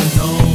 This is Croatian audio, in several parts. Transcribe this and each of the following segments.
know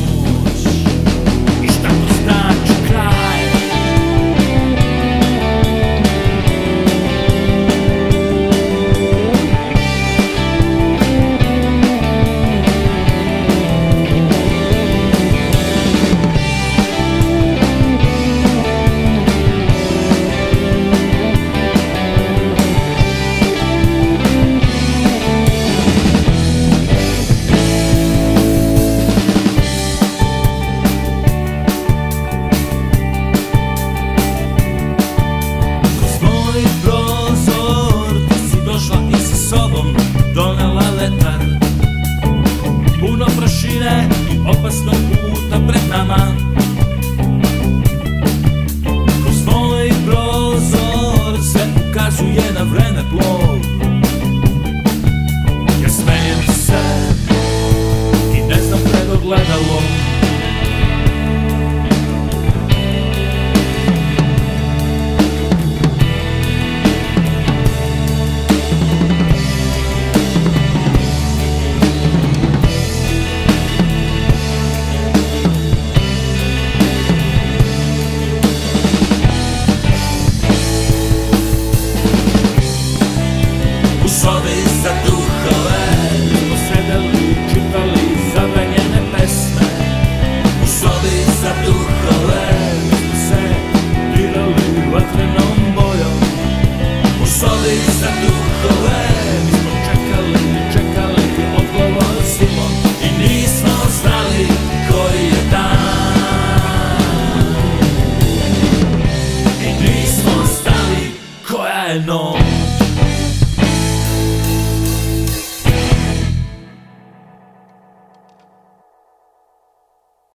ulicama Kroz mole i prozor Sve ukazuje na vreme plov. Ja smejem se I ne znam pred